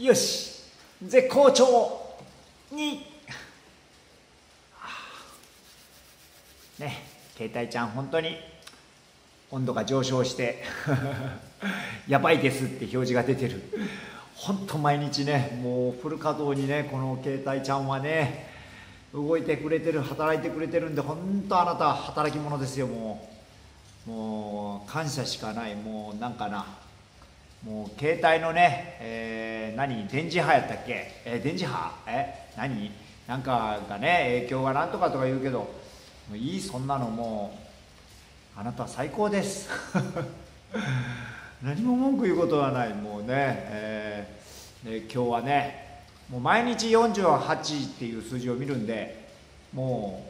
よし。絶好調に。ね携帯ちゃん本当に。温度が上昇して。やばいですって表示が出てる。本当毎日ねもうフル稼働にねこの携帯ちゃんはね動いてくれてる働いてくれてるんで本当あなた働き者ですよもう。もう感謝しかない。もうなんかな。もう携帯のね、えー、何電磁波やったっけ、えー、電磁波？え何？なんかがね影響がなんとかとか言うけどもういいそんなのもうあなた最高です。何も文句言うことはない。もうね、えー、今日はねもう毎日48っていう数字を見るんでも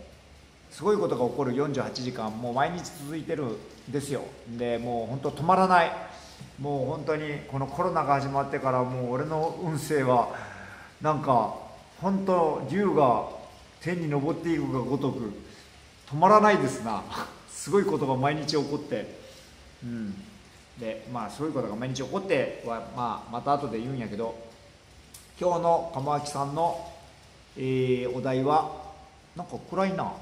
うすごいことが起こる48時間もう毎日続いてるんですよ。でもう本当止まらない。もう本当にこのコロナが始まってからもう俺の運勢はなんか本当竜が天に昇っていくがごとく止まらないですな。すごいことが毎日起こって。うん。でまあそういうことが毎日起こっては、まあ、また後で言うんやけど今日の釜明さんの、えー、お題はなんか暗いな。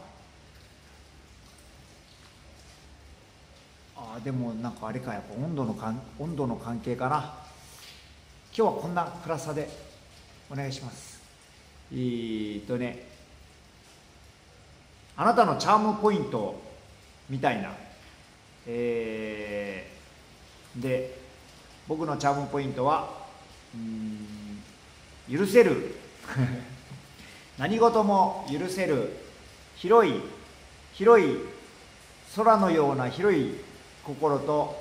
あでもなんかあれかやっぱ温度のかん温度の関係かな。今日はこんな暗さでお願いします。えー、っとねあなたのチャームポイントみたいな。えー、で僕のチャームポイントはうん許せる。何事も許せる。広い広い空のような広い心と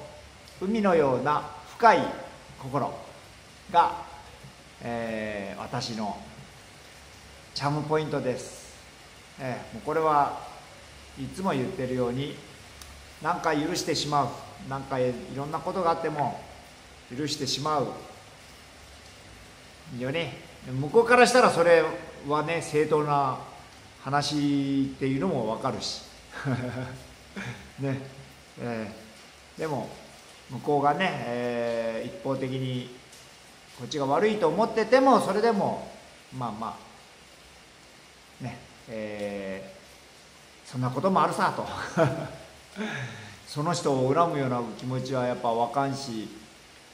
海のような深い心が、えー、私のチャームポイントです、えー、もうこれはいつも言ってるように何か許してしまう何かいろんなことがあっても許してしまう。よね。向こうからしたらそれはね正当な話っていうのも分かるし。ね。えー、でも向こうがね、えー、一方的にこっちが悪いと思っててもそれでもまあまあねえー、そんなこともあるさと。その人を恨むような気持ちはやっぱ分かんし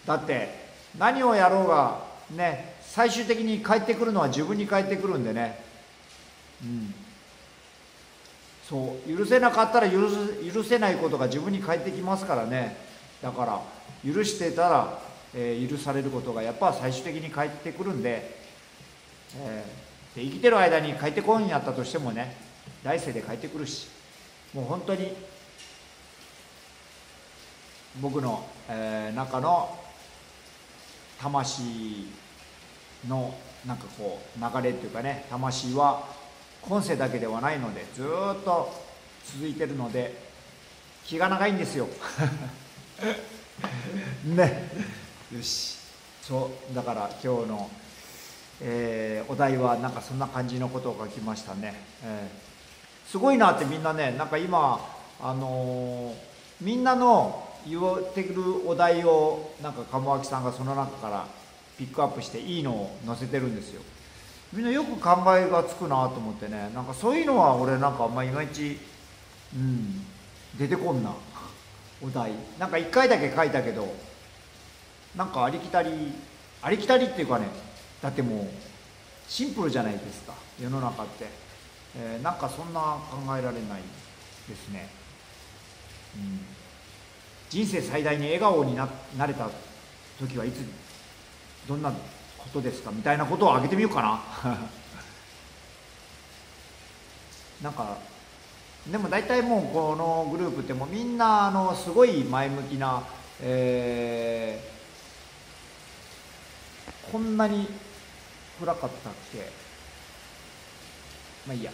だって何をやろうがね最終的に帰ってくるのは自分に返ってくるんでね、うん、そう許せなかったら許許せないことが自分に返ってきますからね。だから許してたら、えー、許されることがやっぱ最終的に返ってくるんで,、えー、で生きてる間に帰ってこんやったとしてもね来世で帰ってくるしもう本当に僕の、えー、中の魂のなんかこう流れっていうかね魂は今世だけではないのでずっと続いてるので気が長いんですよ。ね。よし。そうだから今日の、えー、お題はなんかそんな感じのことを書きましたね、えー、すごいなってみんなねなんか今あのー、みんなの言ってくるお題をなんか鴨脇さんがその中からピックアップしていいのを載せてるんですよみんなよく考えがつくなと思ってね。なんかそういうのは俺なんかあんまいまいちうん出てこんな。お題。なんか1回だけ書いたけどなんかありきたりありきたりっていうかねだってもうシンプルじゃないですか。世の中って、えー、なんかそんな考えられないですね、うん、人生最大に笑顔にななれた時はいつどんなことですか？みたいなことを挙げてみようかな。なんかでも大体もうこのグループってもうみんなあのすごい前向きな、えー、こんなに暗かったっけ？まあいいや。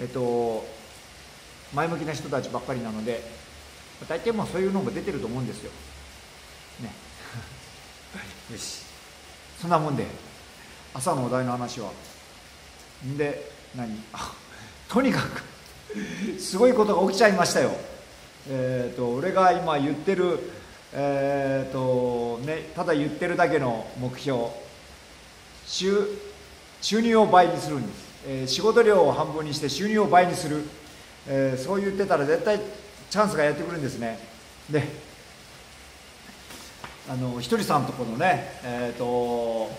えっ、と前向きな人たちばっかりなので大体もうそういうのも出てると思うんですよ。ね。よし。そんなもんで。朝のお題の話は。んで何？とにかくすごいことが起きちゃいましたよ。えっ、ー、と俺が今言ってるえーとね、ただ言ってるだけの目標。収収入を倍にするんです、えー、仕事量を半分にして収入を倍にする、え、そう言ってたら絶対チャンスがやってくるんですね。であのひとりさんとこのねえっ、ー、と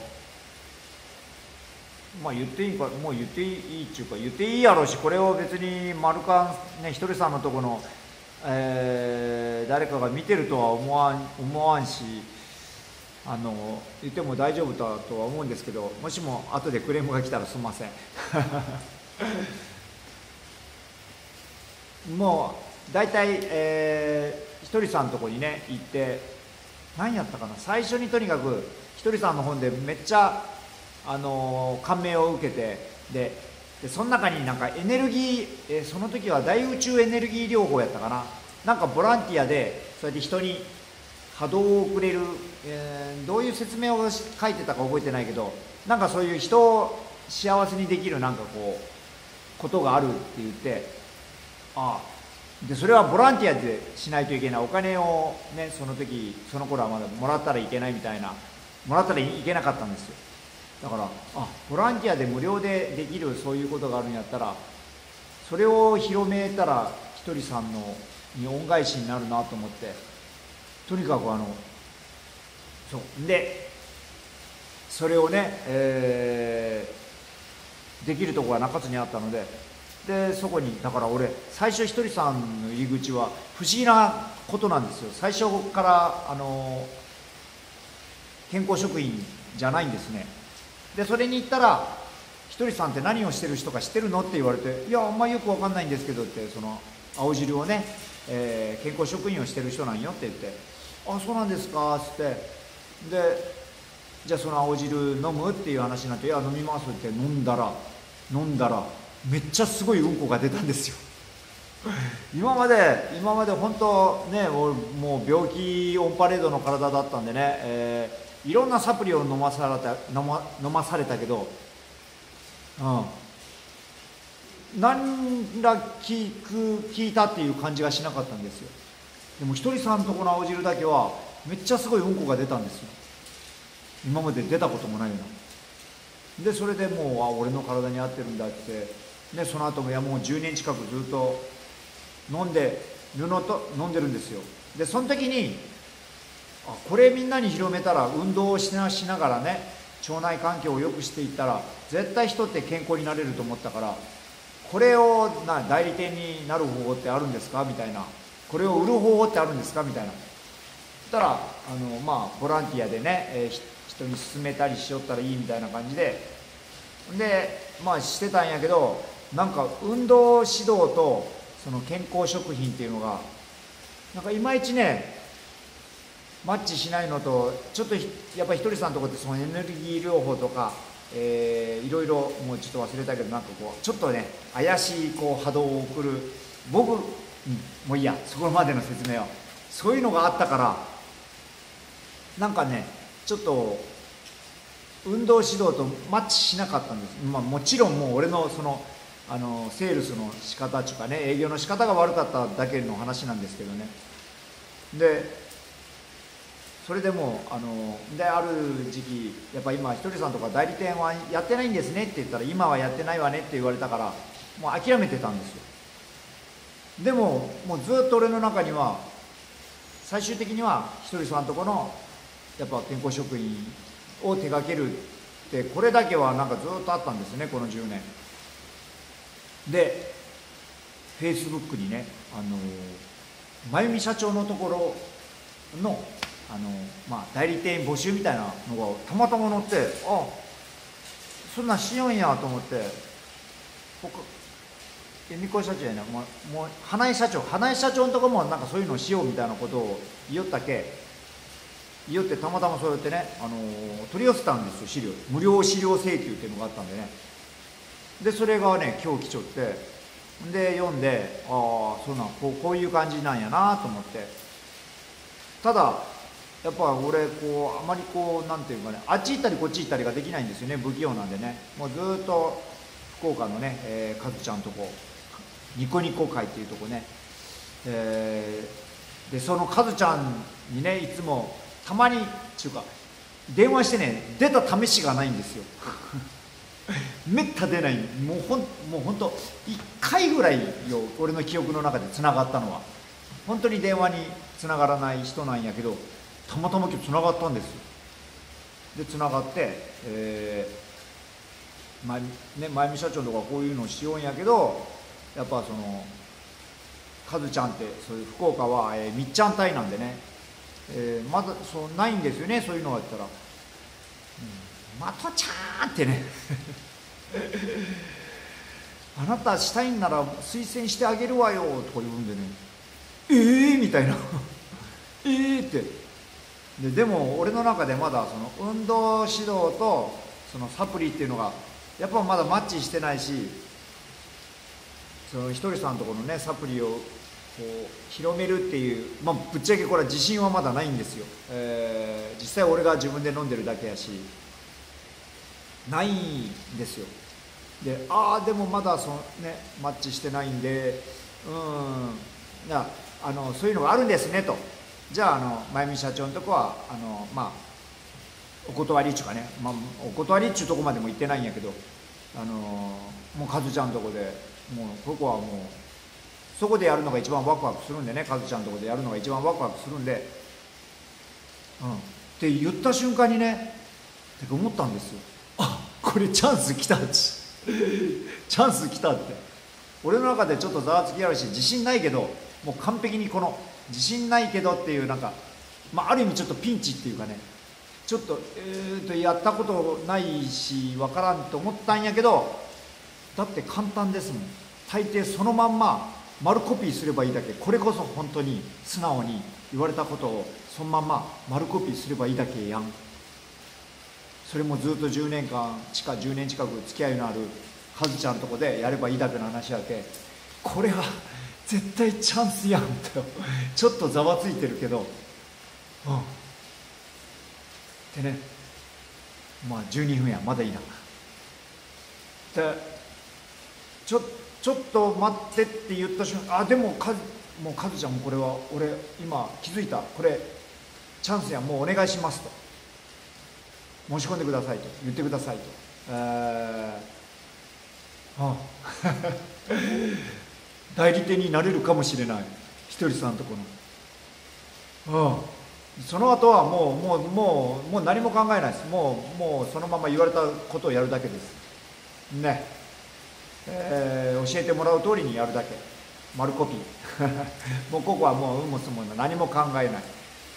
まあ言っていいかもう言っていいっていうか言っていいやろうしこれを別に丸カンねひとりさんのとこのえー、誰かが見てるとは思わん思わんしあの言っても大丈夫だとは思うんですけどもしも後でクレームが来たらすみません。もう大体、えー、ひとりさんのとこにね行って何やったかな？最初にとにかくひとりさんの本でめっちゃあの感銘を受けてででその中になんかエネルギー、えー、その時は大宇宙エネルギー療法やったかな？なんかボランティアでそうやって人に波動をくれる、えー、どういう説明を書いてたか覚えてないけどなんかそういう人を幸せにできるなんかこうことがあるって言ってああでそれはボランティアでしないといけない。お金をねその時その頃はまだもらったらいけないみたいなもらったらいけなかったんですよ。だからあボランティアで無料でできるそういうことがあるんやったらそれを広めたらひとりさんのに恩返しになるなと思ってとにかくあのそうでそれをね、えー、できるとこが中津にあったのででそこにだから俺最初ひとりさんの入り口は不思議なことなんですよ最初からあの健康職員じゃないんですねでそれに行ったら「ひとりさんって何をしてる人か知ってるの?」って言われて「いやあんまよく分かんないんですけど」ってその青汁をね、えー、健康食品をしてる人なんよって言って「あそうなんですか」っつってでじゃあその青汁飲むっていう話になって「いや飲みます」って飲んだら飲んだらめっちゃすごいうんこが出たんですよ。今まで今まで本当ねもう病気オンパレードの体だったんでね、えーいろんなサプリを飲まされた飲ま飲まされたけど、うん、何ら聞く聞いたっていう感じがしなかったんですよ。でもひとりさんとこの青汁だけはめっちゃすごいうんこが出たんですよ。今まで出たこともないようなでそれでもうあ俺の体に合ってるんだってでその後もいやもう10年近くずっと飲んで布と飲んでるんですよ。でその時にあこれみんなに広めたら運動をしなしながらね腸内環境を良くしていったら絶対人って健康になれると思ったからこれをな代理店になる方法ってあるんですか？みたいな。これを売る方法ってあるんですか？みたいな。そしたらあの、まあ、ボランティアでね、えー、人に勧めたりしよったらいいみたいな感じで。でまあしてたんやけどなんか運動指導とその健康食品っていうのがなんかいまいちねマッチしないのとちょっとやっぱりひとりさんのとこってそのエネルギー療法とか、えー、いろいろもうちょっと忘れたけどなんかこうちょっとね怪しいこう波動を送る僕、うん、もういいやそこまでの説明はそういうのがあったからなんかねちょっと運動指導とマッチしなかったんです、まあ、もちろんもう俺のそのあのセールスの仕方っていうかね営業の仕方が悪かっただけの話なんですけどね。でそれでもあのである時期やっぱ今ひとりさんとか代理店はやってないんですねって言ったら今はやってないわねって言われたからもう諦めてたんですよ。でももうずっと俺の中には最終的にはひとりさんとこのやっぱ健康食品を手掛けるってこれだけはなんかずっとあったんですねこの10年。でフェイスブックにねあの真由美社長のところのあの、まあ、代理店募集みたいなのがたまたま載ってあそんなんしようんやと思って僕恵美子社長やねもうもう花井社長花井社長のとこもなんかそういうのしようみたいなことを言おったけ言おってたまたまそうやってね、あの取り寄せたんですよ資料。無料資料請求っていうのがあったんでね。でそれがね今日来ちょって。で読んでああそうなんこうこういう感じなんやなと思って。ただやっぱ俺こうあまりこうなんていうかねあっち行ったりこっち行ったりができないんですよね不器用なんでね。もうずっと福岡のね、えー、カズちゃんとこニコニコ会っていうとこね、えでそのカズちゃんにねいつもたまにちゅうか電話してね出た試しがないんですよ。めった出ないもうほんもう本当1回ぐらいよ俺の記憶の中でつながったのは。本当に電話につながらない人なんやけどたまたま今日つながったんです。よでつながって、えーまね、真由美社長とかこういうのをしようんやけどやっぱそのカズちゃんってそういう福岡は、えー、みっちゃん隊なんでね、えー、まだそうないんですよねそういうのがあったら、うん、またちゃーってね。あなたしたいんなら推薦してあげるわよとか言うんでね。ええー、みたいな。ええって。ででも俺の中でまだその運動指導とそのサプリっていうのがやっぱまだマッチしてないしそのひとりさんのところのねサプリをこう広めるっていう、まあ、ぶっちゃけこれは自信はまだないんですよ、えー、実際俺が自分で飲んでるだけやし。ないんですよ。でああでもまだそのねマッチしてないんでうんあのそういうのがあるんですねと。じゃああの真由美社長のとこはあのまあお断りっちゅうかね、まあ、お断りっちゅうとこまでも行ってないんやけどあのもうカズちゃんのとこでもうここはもうそこでやるのが一番ワクワクするんでねカズちゃんのとこでやるのが一番ワクワクするんでうんって言った瞬間にねって思ったんですよ。これチャンス来たっちチャンス来たって。俺の中でちょっとざわつきあるし自信ないけどもう完璧にこの自信ないけどっていうなんか、まあ、ある意味ちょっとピンチっていうかね。ちょっと,、えー、とやったことないしわからんと思ったんやけどだって簡単ですもん。大抵そのまんま丸コピーすればいいだけ。これこそ本当に素直に言われたことをそのまんま丸コピーすればいいだけやん。それもずっと10年間近10年近く付き合いのあるカズちゃんとこでやればいいだけの話やけこれは絶対チャンスやんと。ちょっとざわついてるけど。うん。でねまあ12分や。まだいいな。でちょちょっと待ってって言った瞬間あでもカズもうカズちゃんもこれは俺今気づいた。これチャンスや。もうお願いしますと。申し込んでくださいと言ってくださいと、あ 代理店になれるかもしれない。ひとりさんとこの。うんその後はもうもうもうもう何も考えないです。もうもうそのまま言われたことをやるだけです。ね。えー、教えてもらう通りにやるだけ。丸コピー。もうここはもううんもすも何も考えない、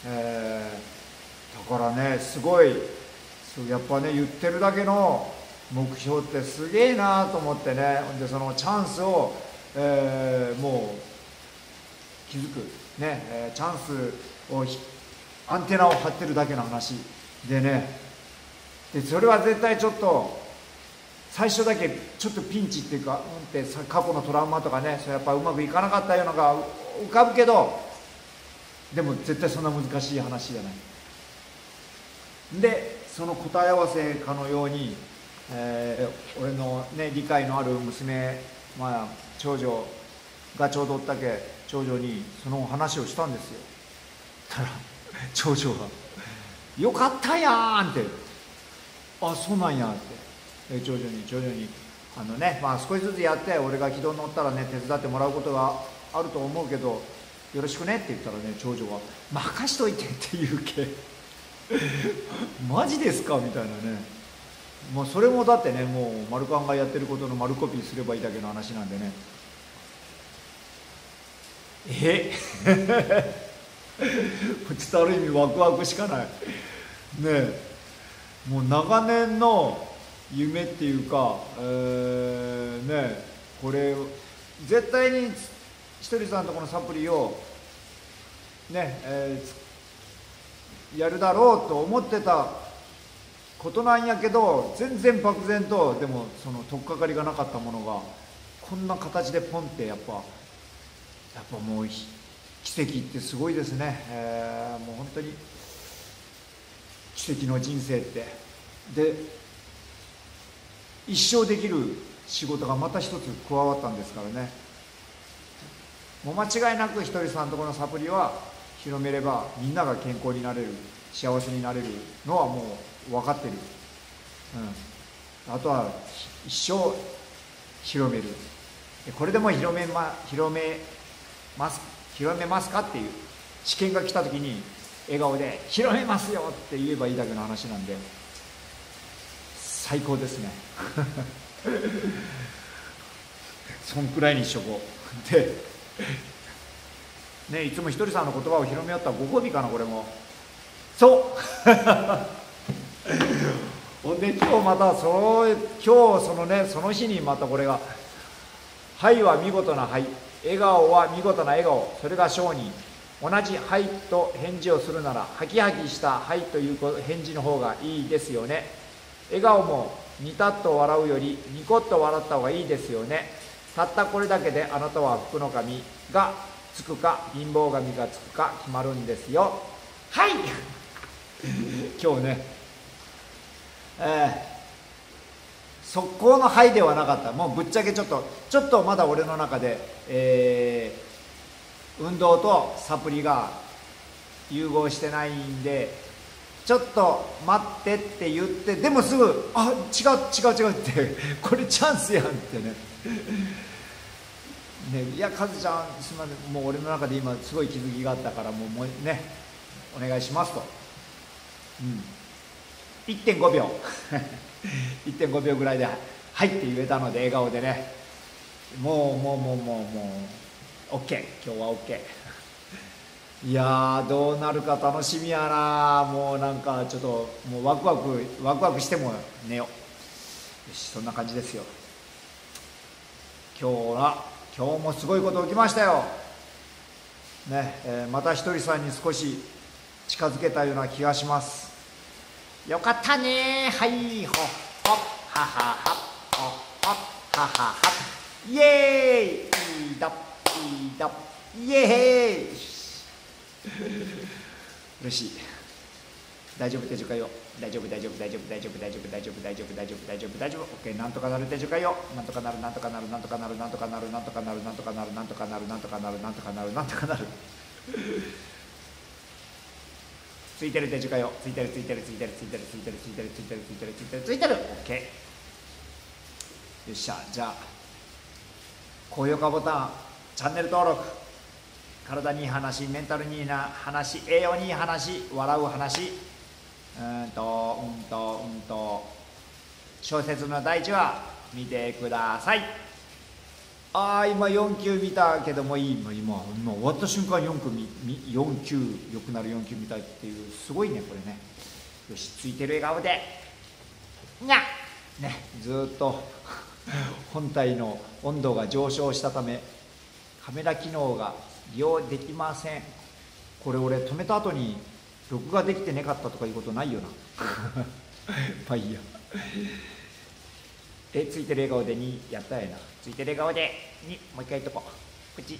えー、だからねすごいやっぱね言ってるだけの目標ってすげえなと思ってねでそのチャンスをえー、もう気づく、ねえ、チャンスをアンテナを張ってるだけの話でねでそれは絶対ちょっと最初だけちょっとピンチっていうか、うん、って過去のトラウマとかねそれやっぱうまくいかなかったようなのが浮かぶけどでも絶対そんな難しい話じゃない。でその答え合わせかのように、えー、俺の、ね、理解のある娘まあ長女がちょうどおったけ長女にその話をしたんですよ。たら 長女が「よかったやん!」って「あそうなんや」って。長女に長女にあのねまあ少しずつやって俺が軌道に乗ったらね手伝ってもらうことがあると思うけどよろしくねって言ったらね長女が「任しといて」って言うけ。マジですか？みたいなね。もうそれもだってねもう丸カンがやってることの丸コピーすればいいだけの話なんでね。え？ちょっとある意味ワクワクしかない。ねえ。もう長年の夢っていうか、えー、ねこれ絶対にひとりさんとこのサプリをね、えー、やるだろうと思ってたことなんやけど全然漠然とでもその取っかかりがなかったものがこんな形でポンってやっぱやっぱもう奇跡ってすごいですね、えー、もう本当に奇跡の人生って。で一生できる仕事がまた一つ加わったんですからね。もう間違いなくひとりさんとこのサプリは広めればみんなが健康になれる幸せになれるのはもう分かってる、うん、あとは一生広める。これでも広め,、ま、広めます広めますかっていう。試験が来た時に笑顔で「広めますよ!」って言えばいいだけの話なんで最高ですね。そんくらいにしとこう。でねいつもひとりさんの言葉を広め合ったご褒美かなこれも。そう。ほんで今日またその今日そのねその日にまたこれが「はい」は見事な「はい」笑顔は見事な笑顔。それが商人。同じ「はい」と返事をするならハキハキした「はい」という返事の方がいいですよね。笑顔もニタッと笑うよりニコッと笑った方がいいですよね。たったこれだけであなたは福の神がつくか貧乏神がつくか決まるんですよ。はい。今日ね。えー、速攻の「はい」ではなかった。もうぶっちゃけちょっとちょっとまだ俺の中で、えー、運動とサプリが融合してないんでちょっと待ってって言ってでもすぐあ違う違う違うってこれチャンスやんってね。ねいやカズちゃんすみませんもう俺の中で今すごい気づきがあったからもうもうねお願いしますと、うん、1.5秒。1.5秒ぐらいで「はい」って言えたので笑顔でね。もうもうもうもうもう OK 今日は OK いやどうなるか楽しみやな。もうなんかちょっともうワクワクワクワクしても寝よう。よしそんな感じですよ。今日は今日もすごいこと起きましたよ。ね、えー、またひとりさんに少し近づけたような気がします。よかったね。はいほっほっはははほっほっはははイエーイ。いいだいいだ。イエーイ。嬉しい。大丈夫手順かよ。大丈夫大丈夫大丈夫大丈夫大丈夫大丈夫大丈夫大丈夫大丈夫大丈夫 OK なんとかなる手順かよなんとかなるなんとかなるなんとかなるなんとかなるなんとかなるなんとかなるなんとかなるなんとかなるなんとかなるなんとかなるついてる手順かよついてるついてるついてるついてるついてるついてるついてるついてるついてるついてる OK よっしゃじゃあ高評価ボタンチャンネル登録体にいい話メンタルにいいな話栄養にいい話笑う話うんとうんとうんと小説の第一話見てください。ああ今4級見たけどもいい今今終わった瞬間4級4級よくなる4級見たいっていうすごいねこれね。よしついてる笑顔で。にゃねずっと本体の温度が上昇したためカメラ機能が利用できません。これ俺止めた後に録画できてねかったとかいうことないよな。まあいいや。でついてる笑顔で2やったやな。ついてる笑顔で2もう一回言っとこう。プチ